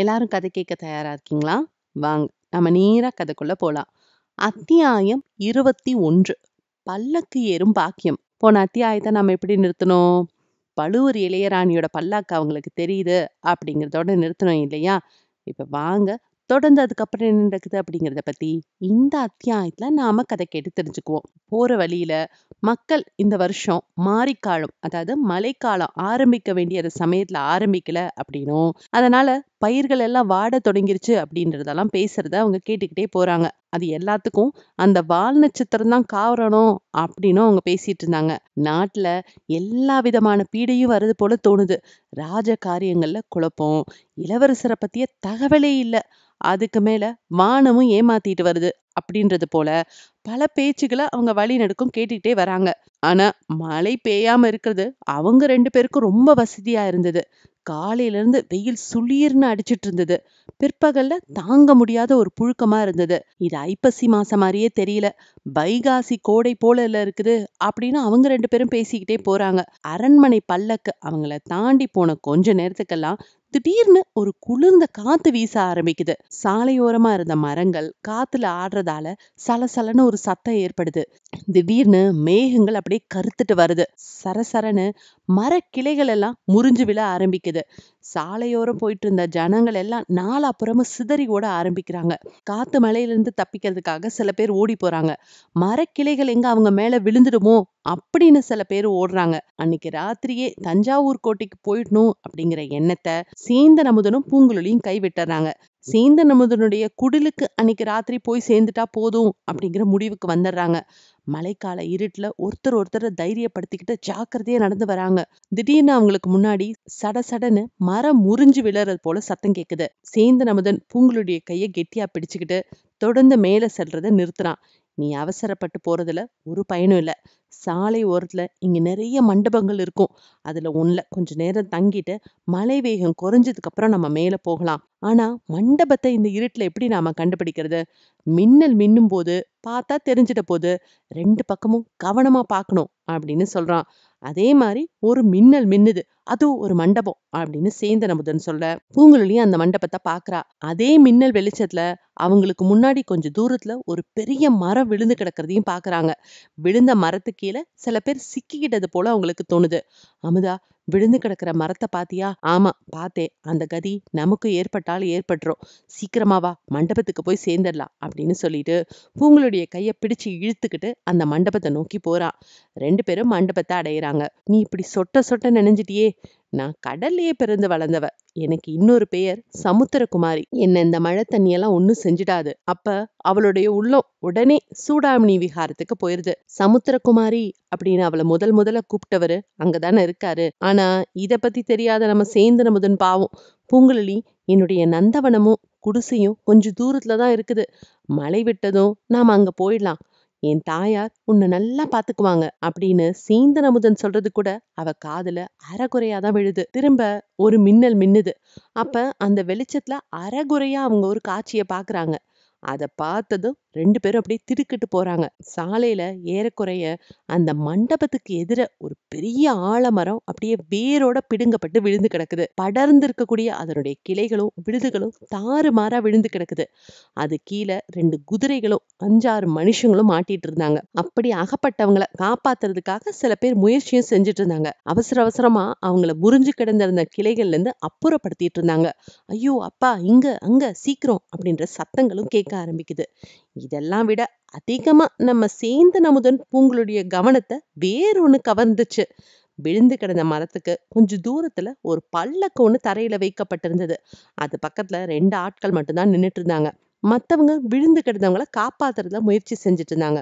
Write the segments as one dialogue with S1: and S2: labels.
S1: எல்லாரும் கதை கேட்க தயாரா இருக்கீங்களா? வாங்க, நம்ம நேரா கதைக்குள்ள போலாம். அத்தியாயம் 21 பல்லக்கு ஏறும் பாக்கியம். போன அத்தியாயத்தை நம்ம எப்படி நிறுத்தணும் பழுவூர் இளையராணியோட பல்லாக்கு அவங்களுக்கு தெரியுது அப்படிங்கிறதோட நிறுத்துனோம் இல்லையா? இப்ப வாங்க, தொடர்ந்து அதுக்கப்புறம் என்ன நடக்குது அப்படிங்கிறத பத்தி இந்த அத்தியாயத்துல நாம கதை கேட்டு தெரிஞ்சுக்குவோம். போற வழியில மக்கள் இந்த வருஷம் மாரிக்காலம் அதாவது மழைக்காலம் ஆரம்பிக்க வேண்டிய சமயத்துல ஆரம்பிக்கல அப்படின்னும், அதனால பயிர்கள் எல்லாம் வாடத் தொடங்கிருச்சு அப்படின்றதெல்லாம் பேசுறத அவங்க கேட்டுக்கிட்டே போறாங்க. அது எல்லாத்துக்கும் அந்த வால் நட்சத்திரம் தான் காரணம் அப்படின்னும் அவங்க பேசிட்டு இருந்தாங்க. நாட்டுல எல்லா விதமான பீடையும் வருது போல தோணுது. ராஜ காரியங்கள்ல குழப்பம், இளவரசர பத்திய தகவலே இல்ல. அதுக்கு மேல வானமும் ஏமாத்திட்டு வருது அப்படின்றது போல பல பேச்சுகளை அவங்க வழிநெடுக்கும் கேட்டுக்கிட்டே வராங்க. ஆனா மழை பெய்யாம இருக்கிறது அவங்க ரெண்டு பேருக்கும் ரொம்ப வசதியா இருந்தது. காலையில இருந்து வெயில் சுளீர்னு அடிச்சிட்டு இருந்தது. பிற்பகல்ல தாங்க முடியாத ஒரு புழுக்கமா இருந்தது. இது ஐப்பசி மாசம் மாதிரியே தெரியல. வைகாசி கோடை போலல இருக்குது அப்படின்னு அவங்க ரெண்டு பேரும் பேசிக்கிட்டே போறாங்க. அரண்மனை பல்லக்கு அவங்கள தாண்டி போன கொஞ்ச நேரத்துக்கெல்லாம் திடீர்னு ஒரு குளிர்ந்த காத்து வீச ஆரம்பிக்குது. சாலையோரமா இருந்த மரங்கள் காத்துல ஆடுறதால சலசலன்னு ஒரு சத்தம் ஏற்படுது. திடீர்னு மேகங்கள் அப்படியே கருத்துட்டு வருது. சரசரன்னு மரக்கிளைகள் எல்லாம் முறிஞ்சு விழ ஆரம்பிக்குது. சாலையோரம் போயிட்டு இருந்த ஜனங்கள் எல்லாம் நாலாப்புறமும் சிதறி ஓட ஆரம்பிக்கிறாங்க. காத்து மழையில இருந்து தப்பிக்கிறதுக்காக சில பேர் ஓடி போறாங்க. மரக்கிளைகள் எங்க அவங்க மேல விழுந்துடுமோ அப்படின்னு சில பேர் ஓடுறாங்க. அன்னைக்கு ராத்திரியே தஞ்சாவூர் கோட்டைக்கு போயிடணும் அப்படிங்கிற எண்ணத்தை சேந்தன் அமுதனும் பூங்குழலியும் கைவிட்டுறாங்க. சேந்தன் அமுதனுடைய குடிலுக்கு அன்னைக்கு ராத்திரி போய் சேர்ந்துட்டா போதும் அப்படிங்கிற முடிவுக்கு வந்துடுறாங்க. மழைக்கால இருட்டுல ஒருத்தர் ஒருத்தர தைரியப்படுத்திக்கிட்டு ஜாக்கிரதையா நடந்து வராங்க. திடீர்னு அவங்களுக்கு முன்னாடி சட சடன்னு மரம் முறிஞ்சு விழறது போல சத்தம் கேக்குது. சேந்தன் அமுதன் பூங்குழலிய கைய கெட்டியா பிடிச்சுக்கிட்டு தொடர்ந்து மேல செல்றத நிறுத்துறான். நீ அவசரப்பட்டு போறதுல ஒரு பயனும் இல்ல. சாலை ஓரத்துல இங்க நிறைய மண்டபங்கள் இருக்கும். அதுல ஒண்ணுல கொஞ்ச நேரம் தங்கிட்டு மழை வேகம் குறைஞ்சதுக்கு அப்புறம் நம்ம மேல போகலாம். ஆனா மண்டபத்தை இந்த இருட்டுல எப்படி நாம கண்டுபிடிக்கிறது? மின்னல் மின்னும் போது பார்த்தா தெரிஞ்சிட போது ரெண்டு பக்கமும் கவனமா பார்க்கணும் அப்படின்னு சொல்றான். அதே மாதிரி ஒரு மின்னல் மின்னுது. அது ஒரு மண்டபம் அப்படின்னு சேந்தன் அமுதன் சொல்ல பூங்குழலி அந்த மண்டபத்த பாக்குறா. அதே மின்னல் வெளிச்சத்துல அவங்களுக்கு முன்னாடி கொஞ்ச தூரத்துல ஒரு பெரிய மரம் விழுந்து கிடக்கிறதையும் பாக்குறாங்க. விழுந்த மரத்து கீழ சில பேர் சிக்கிக்கிட்டது போல அவங்களுக்கு தோணுது. அமுதா விழுந்து கிடக்கிற மரத்தை பாத்தியா? ஆமா பார்த்தேன். அந்த கதி நமக்கு ஏற்பட்டாலும் ஏற்பட்டுரும். சீக்கிரமா வா மண்டபத்துக்கு போய் சேர்ந்துடலாம் அப்படின்னு சொல்லிட்டு பூங்களுடைய கையை பிடிச்சு இழுத்துக்கிட்டு அந்த மண்டபத்தை நோக்கி போறா. ரெண்டு பேரும் மண்டபத்தை அடையிறாங்க நீ இப்படி சொட்ட சொட்ட நினைஞ்சிட்டியே நான் கடல்லையே பிறந்து வளர்ந்தவ. எனக்கு இன்னொரு பெயர் சமுத்திரகுமாரி. என்ன இந்த மழை தண்ணியெல்லாம் ஒண்ணும் செஞ்சிடாது. அப்ப அவளுடைய உள்ளம் உடனே சூடாமணி விஹாரத்துக்கு போயிருது. சமுத்திரகுமாரி அப்படின்னு அவள முதல் முதல்ல கூப்பிட்டவரு அங்கதானே இருக்காரு. ஆனா இத பத்தி தெரியாத நம்ம சேந்தன முதன் பாவம். பூங்குழலி என்னுடைய நந்தவனமும் குடிசையும் கொஞ்ச தூரத்துல தான் இருக்குது. மழை விட்டதும் நாம அங்க போயிடலாம். என் தாயார் உன்னை நல்லா பாத்துக்குவாங்க அப்படின்னு சீந்தன் அமுதன் சொல்றது கூட அவ காதுல அறகுறையாதான் விழுது. திரும்ப ஒரு மின்னல் மின்னுது. அப்ப அந்த வெளிச்சத்துல அறகுறையா அவங்க ஒரு காட்சிய பாக்குறாங்க. அத பார்த்ததும் ரெண்டு பேரும் அப்படியே திடுக்கிட்டு போறாங்க. சாலையில ஏறக்குறைய அந்த மண்டபத்துக்கு எதிர ஒரு பெரிய ஆலமரம் அப்படியே வேரோட பிடுங்கப்பட்டு விழுந்து கிடக்குது. படர்ந்து இருக்கக்கூடிய அதனுடைய கிளைகளும் விழுதுகளும் தாறுமாறா விழுந்து கிடக்குது. அது கீழ ரெண்டு குதிரைகளும் 5, 6 மனுஷங்களும் மாட்டிட்டு இருந்தாங்க. அப்படி அகப்பட்டவங்கள காப்பாத்துறதுக்காக சில பேர் முயற்சியும் செஞ்சுட்டு இருந்தாங்க. அவசர அவசரமா அவங்கள முறிஞ்சு கிடந்திருந்த கிளைகள்ல இருந்து அப்புறப்படுத்திட்டு இருந்தாங்க. ஐயோ அப்பா இங்க அங்க சீக்கிரம் அப்படின்ற சத்தங்களும் கேட்க ஆரம்பிக்குது. இதெல்லாம் விட அதிகமா நம்ம சேந்தன் அமுதன் பூங்களுடைய கவனத்த வேறொன்னு கவர்ந்துச்சு. விழுந்து கிடந்த மரத்துக்கு கொஞ்ச தூரத்துல ஒரு பல்லக்கு ஒன்று தரையில வைக்கப்பட்டிருந்தது. அது பக்கத்துல ரெண்டு ஆட்கள் மட்டும்தான் நின்னுட்டு இருந்தாங்க. மத்தவங்க விழுந்து கிடந்தவங்கள காப்பாத்துறதுல முயற்சி செஞ்சுட்டு இருந்தாங்க.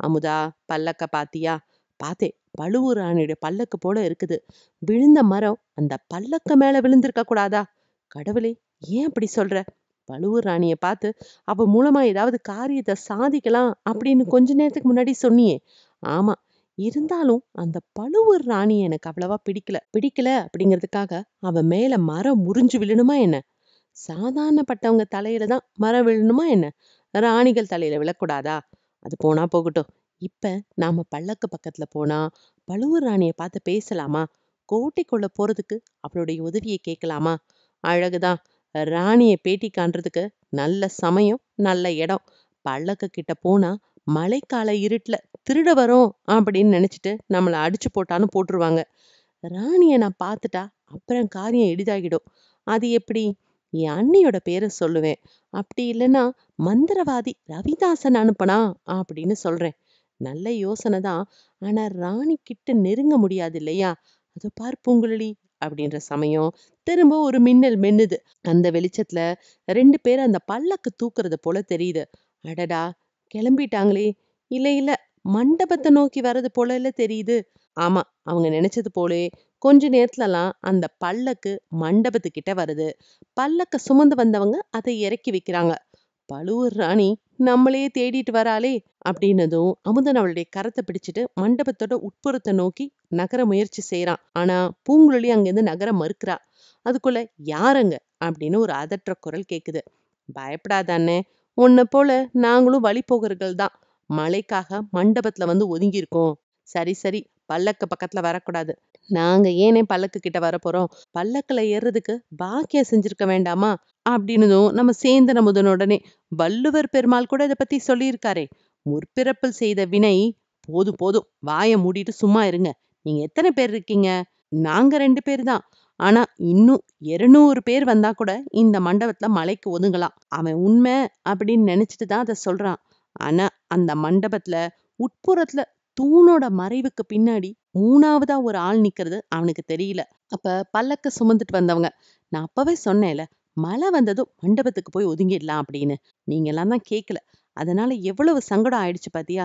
S1: அமுதா பல்லக்க பாத்தியா? பாத்தே பழுவூர் ராணியுடைய பல்லக்கு போல இருக்குது. விழுந்த மரம் அந்த பல்லக்க மேல விழுந்திருக்க கூடாதா? கடவுளே ஏன் அப்படி சொல்ற? பழுவூர் ராணிய பார்த்து அவ மூலமா ஏதாவது காரியத்த சாதிக்கலாம் அப்படின்னு கொஞ்ச நேரத்துக்கு முன்னாடி சொன்னியே. ஆமா. இருந்தாலும் அந்த பழுவூர் ராணி எனக்கு அவ்வளவா பிடிக்கல. பிடிக்கல அப்படிங்கிறதுக்காக அவ மேல மரம் முறிஞ்சு விழணுமா என்ன? சாதாரணப்பட்டவங்க தலையில தான் மரம் விழணுமா என்ன? ராணிகள் தலையில விழக்கூடாதா? அது போனா போகட்டும். இப்ப நாம பல்லக்கு பக்கத்துல போனா பழுவூர் ராணிய பார்த்து பேசலாமா? கோட்டைக்குள்ள போறதுக்கு அவளுடைய உதவிய கேட்கலாமா? அழகுதான். ராணிய பேட்டி காண்றதுக்கு நல்ல சமயம் நல்ல இடம். பல்லக்கு கிட்ட போனா மழைக்கால இருட்டுல திருட வரும் அப்படின்னு நினைச்சிட்டு நம்மள அடிச்சு போட்டான்னு போட்டுருவாங்க. ராணிய நான் பார்த்துட்டா அப்புறம் காரியம் எளிதாகிடும். அது எப்படி? என் அண்ணியோட பேரை சொல்லுவேன். அப்படி இல்லைன்னா மந்திரவாதி ரவிதாசன் அனுப்பனா அப்படின்னு சொல்றேன். நல்ல யோசனை தான். ஆனா ராணி கிட்ட நெருங்க முடியாது இல்லையா? அதோ பார் பூங்குழலி. அப்படின்ற சமயம் திரும்ப ஒரு மின்னல் மின்னுது. அந்த வெளிச்சத்துல ரெண்டு பேரும் அந்த பல்லக்கு தூக்குறது போல தெரியுது. அடடா கிளம்பிட்டாங்களே. இல்ல இல்ல மண்டபத்தை நோக்கி வர்றது போல இல்ல தெரியுது. ஆமா அவங்க நினைச்சது போலே கொஞ்ச நேரத்துலலாம் அந்த பல்லக்கு மண்டபத்துக்கிட்ட வருது. பல்லக்க சுமந்து வந்தவங்க அதை இறக்கி வைக்கிறாங்க. பழுவூர் ராணி நம்மளையே தேடிட்டு வராளே அப்படின்னதும் அமுதன் அவளுடைய கரத்தை பிடிச்சிட்டு மண்டபத்தோட உட்புறத்தை நோக்கி நகர முயற்சி செய்யறான் ஆனா பூங்குழலி அங்கிருந்து நகர மறுக்கிறா. அதுக்குள்ள யாருங்க? அப்படின்னு ஒரு அதற்ற குரல் கேக்குது. பயப்படாத அண்ணே உன்னை போல நாங்களும் வழி போகிறர்கள் தான். மழைக்காக மண்டபத்துல வந்து ஒதுங்கி இருக்கோம் சரி சரி பல்லக்கு பக்கத்துல வரக்கூடாது. நாங்க ஏனே பல்லக்கு கிட்ட வரப்போகிறோம் பல்லக்கில் ஏறுறதுக்கு பாக்கியம் செஞ்சிருக்க வேண்டாமா? அப்படின்னதும் நம்ம சேந்தன முதனுடனே வள்ளுவர் பெருமாள் கூட இதை பத்தி சொல்லியிருக்காரே. முற்பிறப்பில் செய்த வினை போதும் போதும். வாயை மூடிட்டு சும்மா இருங்க. நீங்க எத்தனை பேர் இருக்கீங்க? நாங்க ரெண்டு பேர் தான். ஆனா இன்னும் இருநூறு பேர் வந்தா கூட இந்த மண்டபத்துல மலைக்கு ஒதுங்கலாம். அவன் உண்மை அப்படின்னு நினைச்சிட்டு தான் அதை சொல்றான். ஆனா அந்த மண்டபத்துல உட்புறத்துல தூணோட மறைவுக்கு பின்னாடி மூணாவதா ஒரு ஆள் நிக்கிறது அவனுக்கு தெரியல. அப்ப பல்லக்க சுமந்துட்டு வந்தவங்க நான் அப்பவே சொன்னேன்ல மழை வந்ததும் மண்டபத்துக்கு போய் ஒதுங்கிடலாம் அப்படின்னு. நீங்க எல்லாம் தான் கேட்கல அதனால எவ்வளவு சங்கடம் ஆயிடுச்சு பாத்தியா?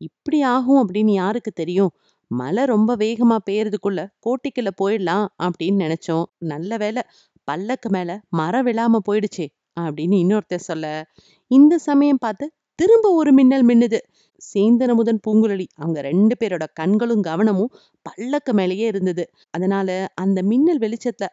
S1: இப்படி ஆகும் அப்படின்னு யாருக்கு தெரியும்? மழை ரொம்ப வேகமா பெய்யறதுக்குள்ள கோட்டைக்குள்ள போயிடலாம் அப்படின்னு நினைச்சோம். நல்ல வேளை பல்லக்கு மேல மரம் விழாம போயிடுச்சே அப்படின்னு இன்னொருத்தர் சொல்ல இந்த சமயம் பார்த்து திரும்ப ஒரு மின்னல் மின்னுது. சேந்தனமுதன் பூங்குழலி. அவங்க ரெண்டு பேரோட கண்களும் கவனமும் பல்லக்கு மேலேயே இருந்தது. அதனால அந்த மின்னல் வெளிச்சத்துல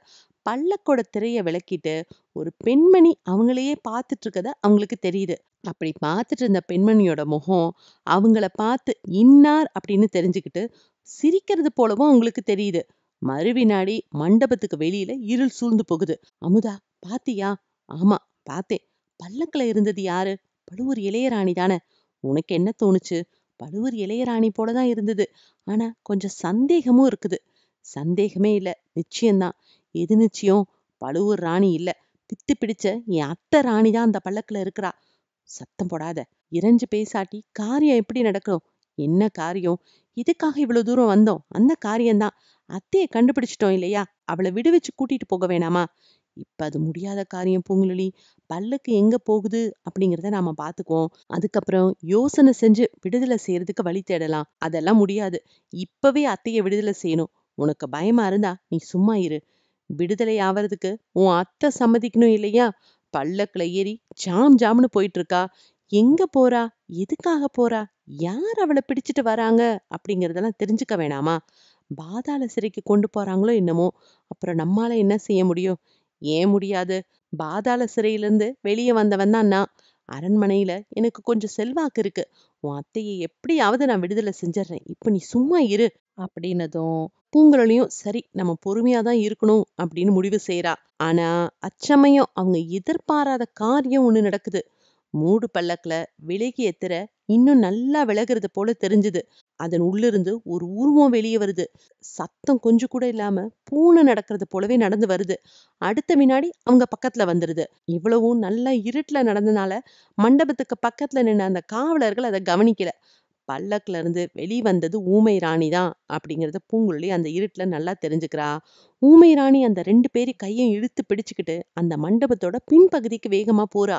S1: பல்லக்கோட திரைய விளக்கிட்டு ஒரு பெண்மணி அவங்களையே பார்த்துட்டு இருக்கத அவங்களுக்கு தெரியுது. அப்படி பார்த்துட்டு இருந்த பெண்மணியோட முகம் அவங்கள பார்த்து இன்னார் அப்படின்னு தெரிஞ்சுக்கிட்டு சிரிக்கிறது போலவும் அவங்களுக்கு தெரியுது. மறுவினாடி மண்டபத்துக்கு வெளியில இருள் சூழ்ந்து போகுது. அமுதா பாத்தியா? ஆமா பார்த்தேன். பல்லக்குல இருந்தது யாரு? பழுவூர் இளையராணி தானே உனக்கு என்ன தோணுச்சு? பழுவூர் இளையராணி போலதான் இருந்தது. ஆனா கொஞ்சம் சந்தேகமும் இருக்குது. சந்தேகமே இல்ல. நிச்சயம்தான். எது நிச்சயம்? பழுவூர் ராணி இல்ல. பித்து பிடிச்ச என் அத்தை ராணி தான் அந்த பல்லக்குல இருக்கிறா. சத்தம் போடாத. இறைஞ்சு பேசாட்டி காரியம் எப்படி நடக்கும்? என்ன காரியம்? இதுக்காக இவ்வளவு தூரம் வந்தோம்? அந்த காரியம்தான். அத்தையை கண்டுபிடிச்சிட்டோம் இல்லையா? அவளை விடுவிச்சு கூட்டிட்டு போக வேணாமா? இப்ப அது முடியாத காரியம் பூங்குழலி. பல்லுக்கு எங்க போகுது அப்படிங்கறத நாம பாத்துக்குவோம். அதுக்கப்புறம் யோசனை செஞ்சு விடுதலை செய்யறதுக்கு வழி தேடலாம். அதெல்லாம் முடியாது. இப்பவே அத்தைய விடுதலை செய்யணும். உனக்கு பயமா இருந்தா நீ சும்மா இரு. விடுதலை ஆவறதுக்கு உன் அத்தை சம்மதிக்கணும் இல்லையா? பல்லக்குல ஏறி ஜாம் ஜாம்னு போயிட்டு இருக்கா எங்க போறா? எதுக்காக போறா? யார் அவளை பிடிச்சிட்டு வராங்க? அப்படிங்கறதெல்லாம் தெரிஞ்சுக்க வேணாமா? பாதாள சிறைக்கு கொண்டு போறாங்களோ என்னமோ? அப்புறம் நம்மால என்ன செய்ய முடியும்? ஏன் முடியாது? பாதாள சிறையிலிருந்து வெளியே வந்தவன் தான் நான். அரண்மனையில எனக்கு கொஞ்சம் செல்வாக்கு இருக்கு. உன் அத்தையை எப்படியாவது நான் விடுதலை செஞ்சிடுறேன் இப்ப நீ சும்மா இரு. அப்படின்னதும் பூங்குழலியும் சரி நம்ம பொறுமையா தான் இருக்கணும் அப்படின்னு முடிவு செய்யறா ஆனா அச்சமயம் அவங்க எதிர்பாராத காரியம் ஒண்ணு நடக்குது. மூடு பல்லக்கில் விலகிய திரை இன்னும் நல்லா விலகுறது போல தெரிஞ்சுது. அதன் உள்ளிருந்து ஒரு உருவம் வெளியே வருது. சத்தம் கொஞ்சம் கூட இல்லாம பூனை நடக்கிறது போலவே நடந்து வருது. அடுத்த வினாடி அவங்க பக்கத்துல வந்துருது. இவ்வளவும் நல்லா இருட்டுல நடந்தனால மண்டபத்துக்கு பக்கத்துல நின்ன அந்த காவலர்கள் அதை கவனிக்கல. பல்லக்குல இருந்து வெளிவந்தது ஊமை ராணி தான் அப்படிங்கறத பூங்குழலி அந்த இருட்டுல நல்லா தெரிஞ்சுக்கிறா. ஊமை ராணி அந்த ரெண்டு பேரும் கையும் இழுத்து பிடிச்சுக்கிட்டு அந்த மண்டபத்தோட பின்பகுதிக்கு வேகமா போறா.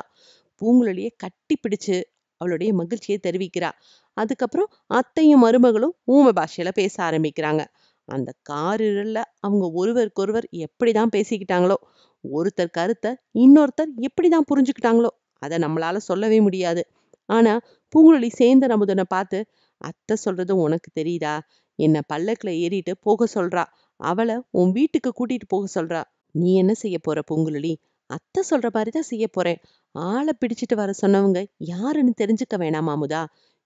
S1: பூங்குழலியை கட்டி பிடிச்சு அவளுடைய மகிழ்ச்சியை தெரிவிக்கிறா. அதுக்கப்புறம் அத்தையும் மருமகளும் ஊமை பாஷையில பேச ஆரம்பிக்கிறாங்க. அந்த காரிருளில் அவங்க ஒருவருக்கொருவர் எப்படிதான் பேசிக்கிட்டாங்களோ ஒருத்தர் கருத்தை இன்னொருத்தர் எப்படிதான் புரிஞ்சுக்கிட்டாங்களோ அதை நம்மளால சொல்லவே முடியாது. ஆனா பூங்குழலி சேந்தன் அமுதனை பார்த்து அத்தை சொல்றது உனக்கு தெரியுதா? என்ன பல்லக்குல ஏறிட்டு போக சொல்றா. அவளை உன் வீட்டுக்கு கூட்டிட்டு போக சொல்றா. நீ என்ன செய்ய போற பூங்குழலி? அத்தை சொல்ற மாதிரி தான் செய்ய போறேன். ஆளை பிடிச்சிட்டு வர சொன்னவங்க யாருன்னு தெரிஞ்சுக்க வேணாமா அமுதா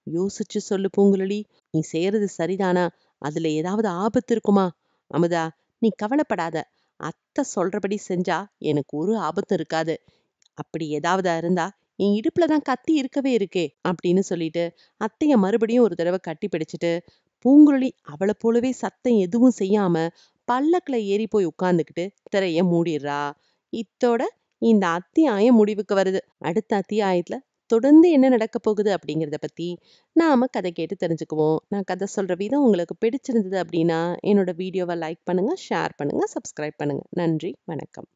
S1: யோசிச்சு சொல்லு பூங்குழலி. நீ செய்யறது சரிதானா? அதுல ஏதாவது ஆபத்து இருக்குமா? அமுதா நீ கவலைப்படாத. அத்தை சொல்றபடி செஞ்சா எனக்கு ஒரு ஆபத்தும் இருக்காது. அப்படி ஏதாவது இருந்தா என் இடுப்புல தான் கத்தி இருக்கவே இருக்கே அப்படின்னு சொல்லிட்டு அத்தைய மறுபடியும் ஒரு தடவை கட்டி பிடிச்சிட்டு பூங்குழலி அவளை போலவே சத்தம் எதுவும் செய்யாம பல்லக்குல ஏறி போய் உட்கார்ந்துக்கிட்டு திரைய மூடிடுறா. இத்தோட இந்த அத்தியாயம் முடிவுக்கு வருது. அடுத்த அத்தியாயத்துல தொடர்ந்து என்ன நடக்க போகுது அப்படிங்கிறத பத்தி நாம கதை கேட்டு தெரிஞ்சுக்குவோம். நான் கதை சொல்ற விதம் உங்களுக்கு பிடிச்சிருந்தது அப்படின்னா என்னோட வீடியோவை லைக் பண்ணுங்க ஷேர் பண்ணுங்க சப்ஸ்கிரைப் பண்ணுங்க. நன்றி வணக்கம்.